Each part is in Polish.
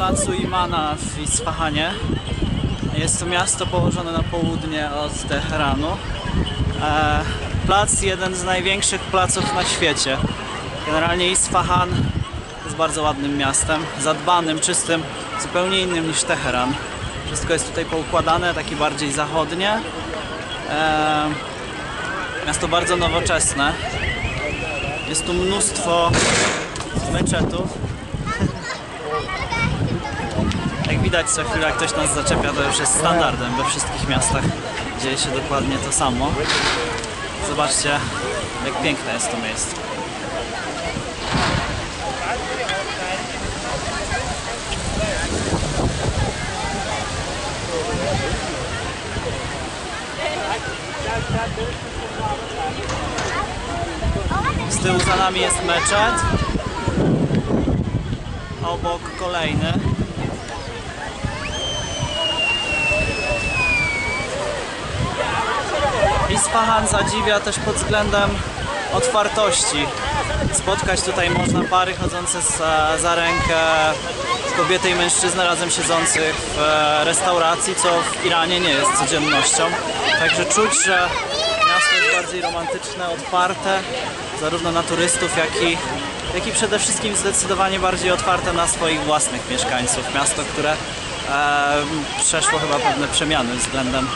placu Imana w Isfahanie. Jest to miasto położone na południe od Teheranu. E, plac jeden z największych placów na świecie. Generalnie Isfahan jest bardzo ładnym miastem, zadbanym, czystym, zupełnie innym niż Teheran. Wszystko jest tutaj poukładane, takie bardziej zachodnie. E, miasto bardzo nowoczesne. Jest tu mnóstwo meczetów. Jak widać co chwila ktoś nas zaczepia, to już jest standardem we wszystkich miastach. Dzieje się dokładnie to samo. Zobaczcie jak piękne jest to miejsce. Z tyłu za nami jest meczet. Obok kolejny. Isfahan zadziwia też pod względem otwartości. Spotkać tutaj można pary chodzące za, rękę, kobiety i mężczyznę razem siedzących w e, restauracji, co w Iranie nie jest codziennością. Także czuć, że miasto jest bardziej romantyczne, otwarte, zarówno na turystów, jak i, jak i przede wszystkim zdecydowanie bardziej otwarte na swoich własnych mieszkańców. Miasto, które e, przeszło chyba pewne przemiany względem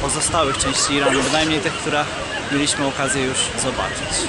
pozostałych części Iranu, bynajmniej tych, które mieliśmy okazję już zobaczyć.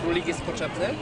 Królik jest potrzebny?